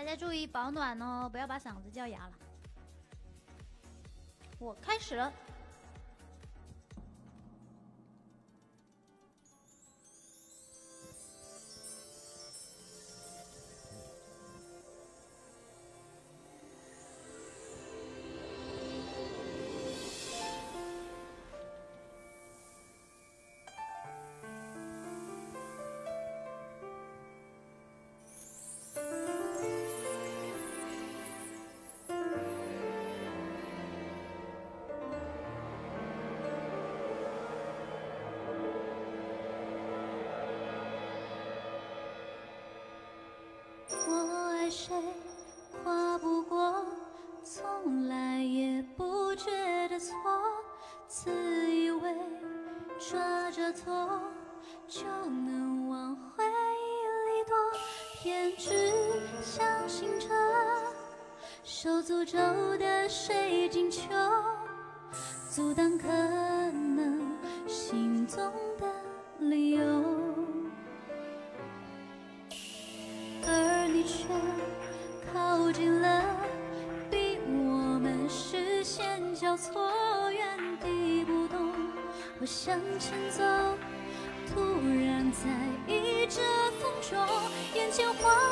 大家注意保暖哦不要把嗓子叫哑了。我开始了。谁跨不过，从来也不觉得错，自以为抓着错就能往回忆里躲，偏执相信着受诅咒的水晶球阻挡可。我向前走突然在意这分钟眼前荒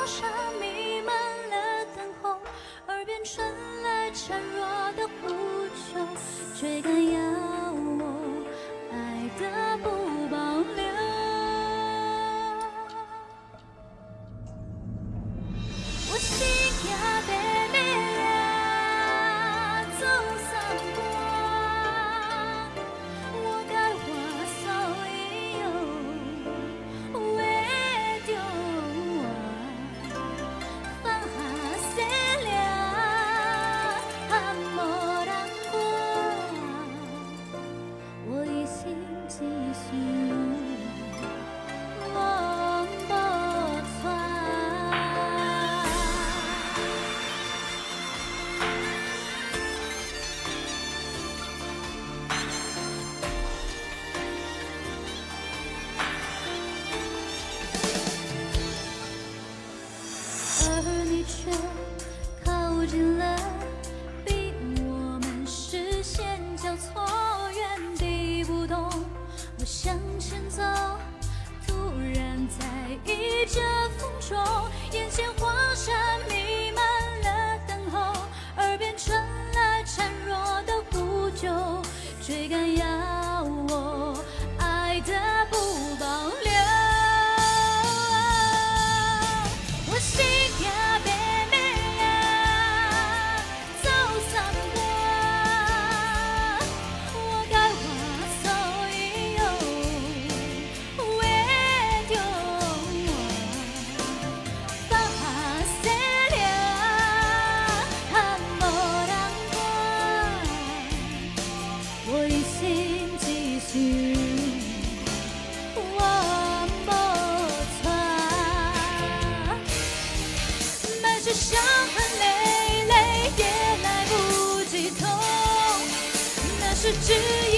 you love. 是只。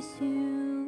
to